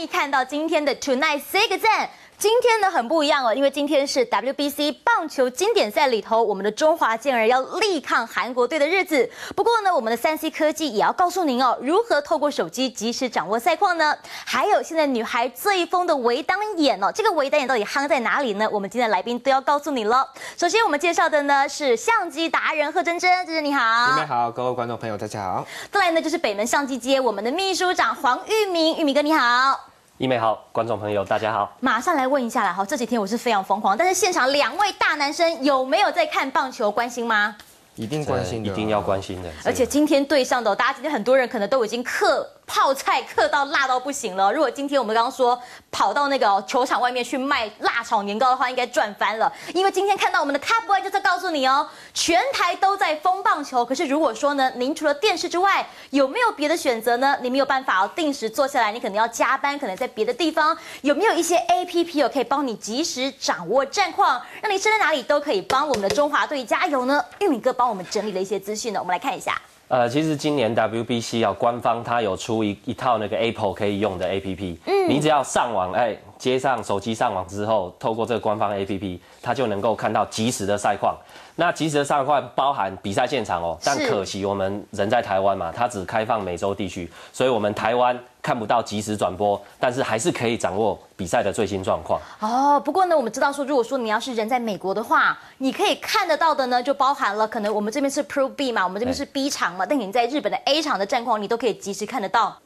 然欢迎看到今天的 Tonight Say 个赞。今天呢很不一样哦，因为今天是 WBC 棒球经典赛里头，我们的中华健儿要力抗韩国队的日子。不过呢，我们的三 C 科技也要告诉您哦，如何透过手机及时掌握赛况呢？还有现在女孩最疯的围单眼哦，这个围单眼到底夯在哪里呢？我们今天的来宾都要告诉你了。首先我们介绍的呢是相机达人贺珍珍，珍珍你好。你们好，各位观众朋友大家好。再来呢就是北门相机街我们的秘书长黄玉明，玉明哥你好。一美好，观众朋友大家好，马上来问一下啦，好，这几天我是非常疯狂，但是现场两位大男生有没有在看棒球，关心吗？一定关心的，一定要关心的。而且今天对上的，大家今天很多人可能都已经刻。泡菜刻到辣到不行了。如果今天我们刚刚说跑到那个球场外面去卖辣炒年糕的话，应该赚翻了。因为今天看到我们的 Top Boy 就在告诉你哦，全台都在封棒球。可是如果说呢，您除了电视之外，有没有别的选择呢？你没有办法哦，定时坐下来，你可能要加班，可能在别的地方。有没有一些 A P P 哦，可以帮你及时掌握战况，让你身在哪里都可以帮我们的中华队加油呢？玉米哥帮我们整理了一些资讯呢，我们来看一下。呃，其实今年 WBC 啊，官方它有出一一套那个 Apple 可以用的 APP，嗯，你只要上网，哎，接上手机上网之后，透过这个官方 APP，它就能够看到即时的赛况。那即时的赛况包含比赛现场哦，但可惜我们人在台湾嘛，它只开放美洲地区，所以我们台湾。看不到即时转播，但是还是可以掌握比赛的最新状况。哦，不过呢，我们知道说，如果说你要是人在美国的话，你可以看得到的呢，就包含了可能我们这边是 Pro B 嘛，我们这边是 B 场嘛，但你在日本的 A 场的战况，你都可以及时看得到。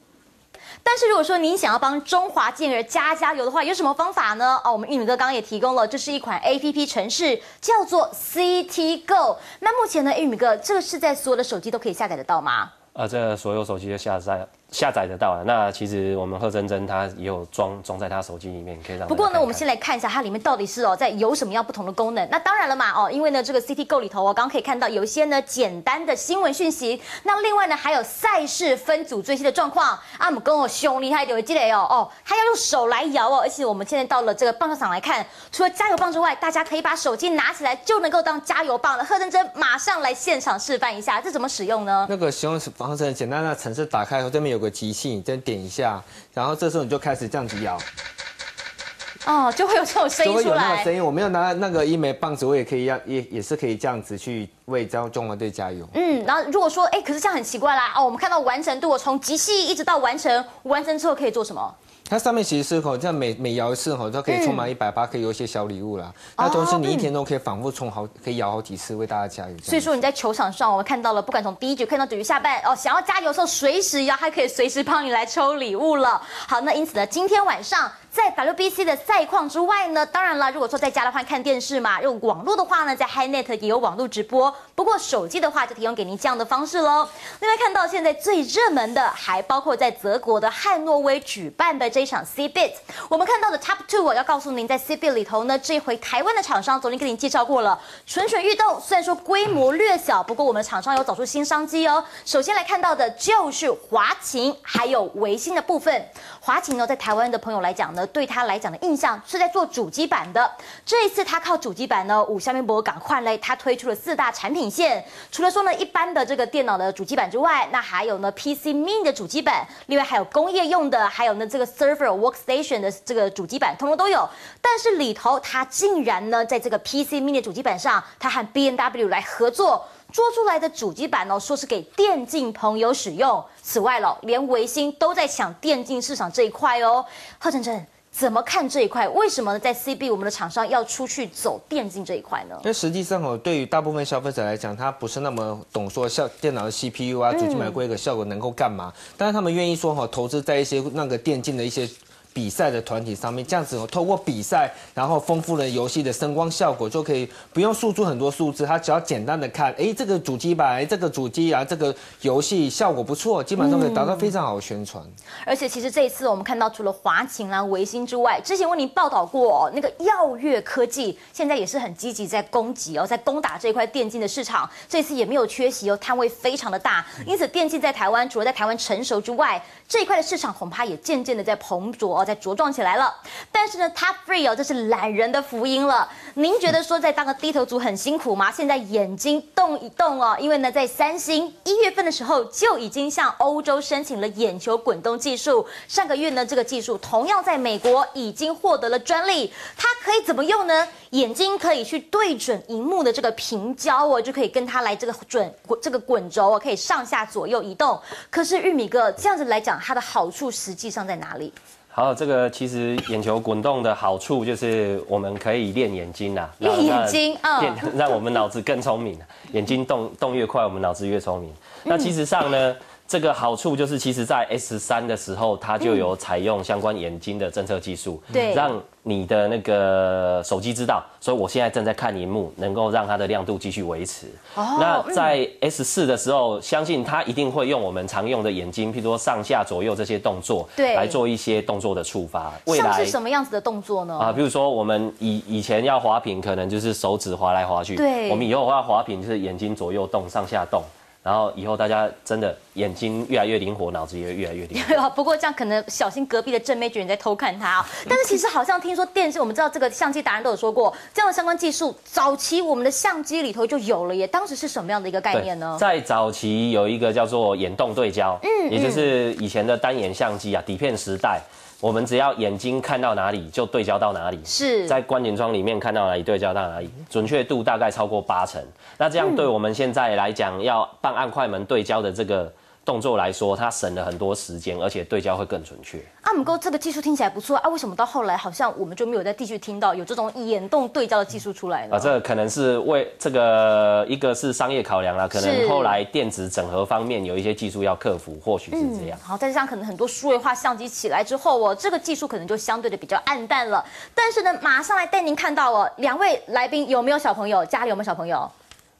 但是如果说您想要帮中华健儿加加油的话，有什么方法呢？哦，我们玉米哥刚刚也提供了，这是一款 A P P 城市，叫做 CT Go。那目前呢，玉米哥这个是在所有的手机都可以下载得到吗？呃，这所有手机都下载。下载得到啊。那其实我们贺珍珍她也有装装在她手机里面，可以让。不过呢，我们先来看一下它里面到底是哦，在有什么样不同的功能。那当然了嘛，哦，因为呢这个 CT Go 里头哦，刚刚可以看到有一些呢简单的新闻讯息。那另外呢还有赛事分组最新的状况。阿姆跟我兄厉害一点，记得哦哦，他要用手来摇哦。而且我们现在到了这个棒球场来看，除了加油棒之外，大家可以把手机拿起来就能够当加油棒了。贺珍珍马上来现场示范一下，这怎么使用呢？那个使用方式很简单，那城市打开后，这边有个机器，这。点一下，然后这时候你就开始这样子摇，哦，就会有这种声音出来。就会有那个声音。我没有拿那个一枚棒子，我也可以要，也也是可以这样子去为中中国队加油。嗯，然后如果说，哎，可是这样很奇怪啦。哦，我们看到完成度，我从极细一直到完成，完成之后可以做什么？它上面其实是吼，这样每每摇一次吼，都可以充满一百八，可以有一些小礼物啦。那同时你一天都可以反复充好，可以摇好几次，为大家加油。所以说你在球场上，我们看到了，不管从第一局看到等于下半哦，想要加油的时候，随时摇，还可以随时帮你来抽礼物了。好，那因此呢，今天晚上。在 WBC 的赛况之外呢，当然了，如果说在家的话看电视嘛，用网络的话呢，在 HiNet 也有网络直播。不过手机的话就提供给您这样的方式喽。另外看到现在最热门的，还包括在德国的汉诺威举办的这一场 CBIT。我们看到的 Top Two，我要告诉您，在 CBIT 里头呢，这回台湾的厂商昨天跟您介绍过了，蠢蠢欲动。虽然说规模略小，不过我们厂商有找出新商机哦。首先来看到的就是华擎还有维新的部分。华擎呢，在台湾的朋友来讲呢。对他来讲的印象是在做主机板的。这一次他靠主机板呢，五下面博赶快嘞，他推出了四大产品线。除了说呢一般的这个电脑的主机板之外，那还有呢 PC Mini 的主机板，另外还有工业用的，还有呢这个 Server Workstation 的这个主机板，通通都有。但是里头他竟然呢，在这个 PC Mini 主机板上，他和 B N W 来合作。做出来的主机板哦，说是给电竞朋友使用。此外了，连维新都在抢电竞市场这一块哦。贺晨晨怎么看这一块？为什么呢？在 CB 我们的厂商要出去走电竞这一块呢？因为实际上哦，对于大部分消费者来讲，他不是那么懂说像电脑的 CPU 啊，主机板规格效果能够干嘛？但是他们愿意说哈，投资在一些那个电竞的一些。比赛的团体上面，这样子哦，透过比赛，然后丰富了游戏的声光效果，就可以不用输出很多数字，他只要简单的看，哎，这个主机板，这个主机啊，这个游戏效果不错，基本上可以达到非常好的宣传。而且其实这一次我们看到，除了华擎啦、维新之外，之前为您报道过哦那个耀月科技，现在也是很积极在攻击哦，在攻打这一块电竞的市场，这次也没有缺席哦，摊位非常的大。因此电竞在台湾除了在台湾成熟之外，这一块的市场恐怕也渐渐的在蓬勃。在茁壮起来了。但是呢，Top Three 哦，这是懒人的福音了。您觉得说在当个低头族很辛苦吗？现在眼睛动一动哦，因为呢，在三星一月份的时候就已经向欧洲申请了眼球滚动技术。上个月呢，这个技术同样在美国已经获得了专利。它可以怎么用呢？眼睛可以去对准荧幕的这个平胶哦，就可以跟它来这个准这个滚轴哦，可以上下左右移动。可是玉米哥这样子来讲，它的好处实际上在哪里？好，这个其实眼球滚动的好处就是我们可以练眼睛啦，练眼睛，练让我们脑子更聪明。眼睛动动越快，我们脑子越聪明。那其实上呢？这个好处就是，其实，在 S 三的时候，它就有采用相关眼睛的侦测技术，对，让你的那个手机知道，所以我现在正在看荧幕，能够让它的亮度继续维持。哦，那在 S 四的时候，相信它一定会用我们常用的眼睛，譬如说上下左右这些动作，对，来做一些动作的触发。未来是什么样子的动作呢？啊，比如说我们以以前要滑屏，可能就是手指滑来滑去，对，我们以后要滑屏，就是眼睛左右动，上下动。然后以后大家真的眼睛越来越灵活，脑子也越来越灵活。不过这样可能小心隔壁的正妹觉得你在偷看他啊。但是其实好像听说电视，我们知道这个相机达人都有说过，这样的相关技术早期我们的相机里头就有了耶。当时是什么样的一个概念呢？在早期有一个叫做眼动对焦，嗯，也就是以前的单眼相机啊，底片时代。我们只要眼睛看到哪里就对焦到哪里，是在观景窗里面看到哪里对焦到哪里，准确度大概超过八成。那这样对我们现在来讲，要办按快门对焦的这个。动作来说，它省了很多时间，而且对焦会更准确。阿姆哥，这个技术听起来不错啊，为什么到后来好像我们就没有再继续听到有这种眼动对焦的技术出来呢？啊，这可能是为这个一个是商业考量啦，可能后来电子整合方面有一些技术要克服，或许是这样。好，再加上可能很多数位化相机起来之后哦，这个技术可能就相对的比较暗淡了。但是呢，马上来带您看到哦，两位来宾有没有小朋友？家里有没有小朋友？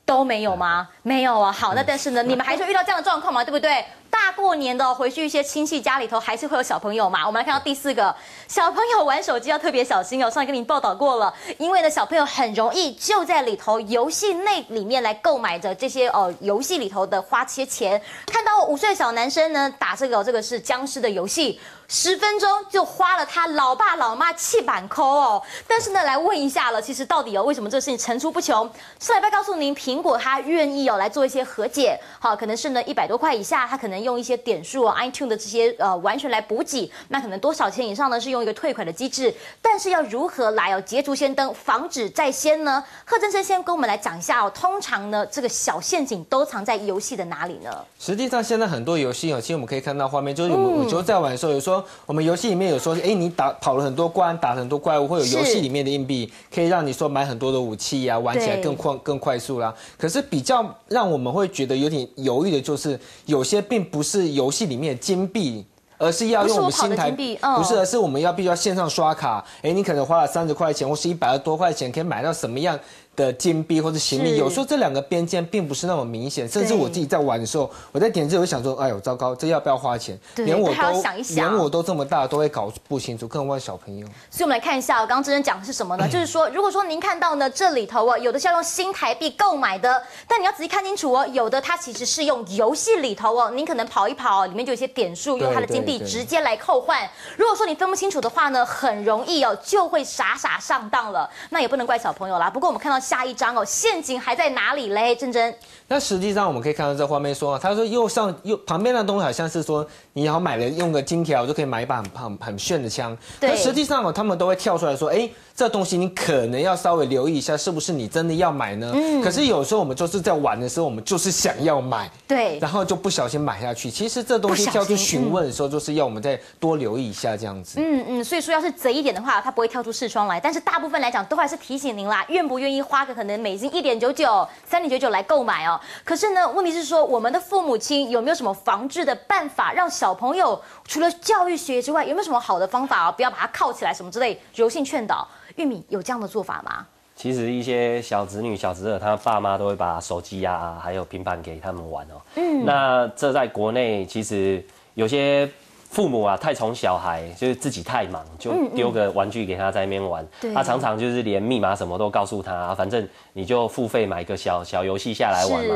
都没有吗？没有啊。好，那但是呢，你们还是遇到这样的状况嘛，对不对？大过年的回去一些亲戚家里头，还是会有小朋友嘛。我们来看到第四个，小朋友玩手机要特别小心哦。上次跟您报道过了，因为呢，小朋友很容易就在里头游戏内里面来购买着这些哦，游戏里头的花些钱。看到五岁小男生呢打这个，这个是僵尸的游戏。十分钟就花了他老爸老妈气板抠哦，但是呢，来问一下了，其实到底哦，为什么这个事情层出不穷？上礼拜告诉您，苹果它愿意哦来做一些和解，好，可能是呢一百多块以下，它可能用一些点数啊，iTune 的这些呃完全来补给，那可能多少钱以上呢是用一个退款的机制，但是要如何来哦捷足先登，防止在先呢？贺真生先跟我们来讲一下哦，通常呢这个小陷阱都藏在游戏的哪里呢？实际上现在很多游戏哦，其实我们可以看到画面，就是我们就在玩的时候有说。我们游戏里面有说，哎，你打跑了很多关，打很多怪物，会有游戏里面的硬币，可以让你说买很多的武器呀，玩起来更快更快速啦。可是比较让我们会觉得有点犹豫的就是，有些并不是游戏里面的金币，而是要用我们新台币，不是，而是我们要必须要线上刷卡。哎，你可能花了三十块钱或是一百多块钱，可以买到什么样？的金币或者行李，有时候这两个边界并不是那么明显，甚至我自己在玩的时候，我在点这，我想说，哎呦，糟糕，这要不要花钱？连我都连我都这么大都会搞不清楚，更何况小朋友。所以，我们来看一下，我刚刚真正讲的是什么呢？就是说，如果说您看到呢，这里头啊，有的是要用新台币购买的，但你要仔细看清楚哦，有的它其实是用游戏里头哦，您可能跑一跑，里面就有一些点数，用它的金币直接来扣换。如果说你分不清楚的话呢，很容易哦，就会傻傻上当了。那也不能怪小朋友啦。不过我们看到下一张哦。陷阱还在哪里嘞？珍珍，那实际上我们可以看到这画面说，他说右上右旁边的东西好像是说，你要买了用个金条就可以买一把很很很炫的枪。对，实际上哦，他们都会跳出来说，哎。这东西你可能要稍微留意一下，是不是你真的要买呢？嗯。可是有时候我们就是在玩的时候，我们就是想要买，对。然后就不小心买下去。其实这东西跳出询问的时候，就是要我们再多留意一下这样子。嗯嗯。所以说，要是贼一点的话，它不会跳出视窗来。但是大部分来讲，都还是提醒您啦，愿不愿意花个可能美金一点九九、三点九九来购买哦？可是呢，问题是说，我们的父母亲有没有什么防治的办法，让小朋友除了教育学之外，有没有什么好的方法啊？不要把它铐起来什么之类，柔性劝导。玉米有这样的做法吗？其实一些小子女、小侄儿，他爸妈都会把手机啊，还有平板给他们玩哦。嗯，那这在国内其实有些父母啊，太宠小孩，就是自己太忙，就丢个玩具给他在那边玩。他常常就是连密码什么都告诉他，反正你就付费买个小小游戏下来玩嘛。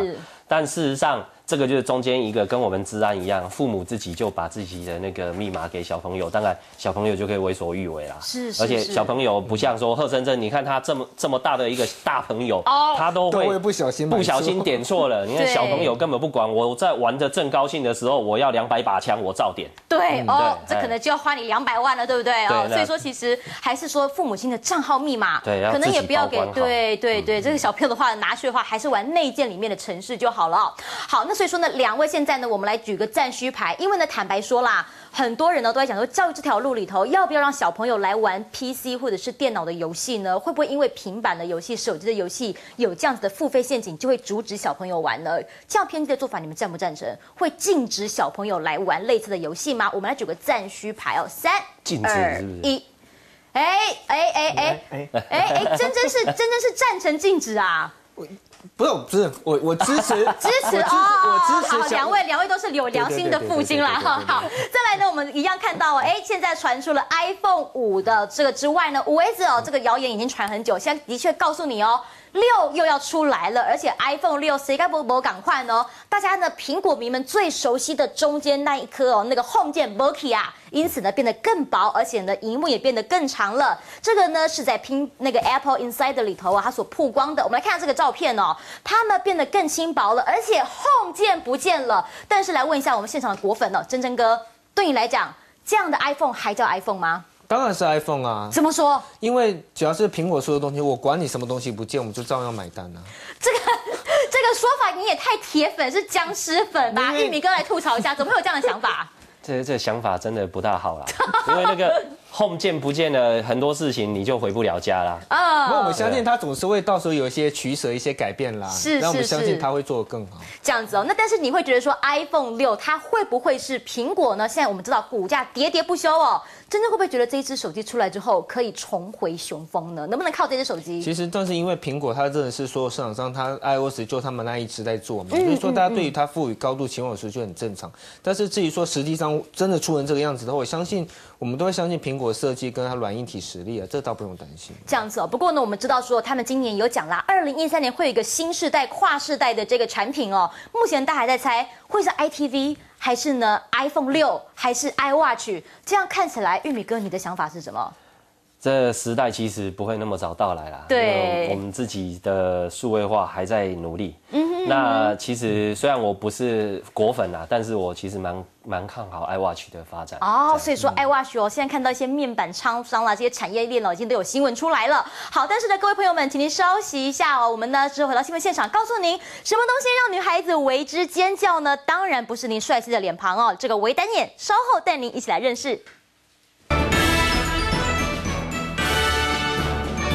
但事实上。这个就是中间一个跟我们治安一样，父母自己就把自己的那个密码给小朋友，当然小朋友就可以为所欲为啦。是，而且小朋友不像说贺生生，你看他这么这么大的一个大朋友，哦他都会不小心不小心点错了。你看小朋友根本不管，我在玩的正高兴的时候，我要两百把枪，我照点。对哦，这可能就要花你两百万了，对不对哦？所以说其实还是说父母亲的账号密码，对，可能也不要给。对对对，这个小朋友的话拿去的话，还是玩内建里面的城市就好了。好，那所以说呢，两位。现在呢，我们来举个暂虚牌，因为呢，坦白说啦，很多人呢都在讲说，教育这条路里头，要不要让小朋友来玩 PC 或者是电脑的游戏呢？会不会因为平板的游戏、手机的游戏有这样子的付费陷阱，就会阻止小朋友玩呢？这样偏激的做法，你们赞不赞成？会禁止小朋友来玩类似的游戏吗？我们来举个暂虚牌哦，三、二、一，哎哎哎哎哎哎哎，真真是真真是赞成禁止啊！不是不是我我支持 支持哦，好，两位两位都是有良心的父亲啦哈。好，再来呢，我们一样看到哦，哎，现在传出了 iPhone 五的这个之外呢，五 S 哦，这个谣言已经传很久，现在的确告诉你哦。六又要出来了，而且 iPhone 六谁该不不赶快呢？大家呢，苹果迷们最熟悉的中间那一颗哦，那个 Home 键 b o k i 啊，因此呢变得更薄，而且呢，荧幕也变得更长了。这个呢是在拼那个 Apple Inside 里头啊，它所曝光的。我们来看下这个照片哦，它呢变得更轻薄了，而且 Home 键不见了。但是来问一下我们现场的果粉哦，真真哥，对你来讲，这样的 iPhone 还叫 iPhone 吗？当然是 iPhone 啊！怎么说？因为只要是苹果出的东西，我管你什么东西不见，我们就照样买单啊。这个这个说法你也太铁粉，是僵尸粉吧？玉米哥来吐槽一下，怎么会有这样的想法？这这想法真的不大好啦，因为那个 Home 键不见了，很多事情你就回不了家啦。啊，那我们相信他总是会到时候有一些取舍、一些改变啦。是是是，我们相信他会做得更好。这样子哦，那但是你会觉得说 iPhone 六它会不会是苹果呢？现在我们知道股价喋喋不休哦。真正会不会觉得这一只手机出来之后可以重回雄风呢？能不能靠这只手机？其实，但是因为苹果它真的是说市场上它 iOS 就他们那一只在做嘛，所以说大家对于它赋予高度期望时就很正常。但是至于说实际上真的出成这个样子的话，我相信我们都会相信苹果设计跟它软硬体实力啊，这倒不用担心。这样子哦，不过呢，我们知道说他们今年有讲啦，二零一三年会有一个新世代跨世代的这个产品哦，目前大家还在猜会是 ITV。还是呢，iPhone 六还是 iWatch？这样看起来，玉米哥，你的想法是什么？这时代其实不会那么早到来啦。对，我们自己的数位化还在努力。嗯哼。那其实虽然我不是果粉啦，但是我其实蛮蛮看好 iWatch 的发展。哦，所以说 iWatch 哦，现在看到一些面板厂商啦，这些产业链哦，已经都有新闻出来了。好，但是呢，各位朋友们，请您稍息一下哦。我们呢，之后回到新闻现场，告诉您什么东西让女孩子为之尖叫呢？当然不是您帅气的脸庞哦。这个微单眼，稍后带您一起来认识。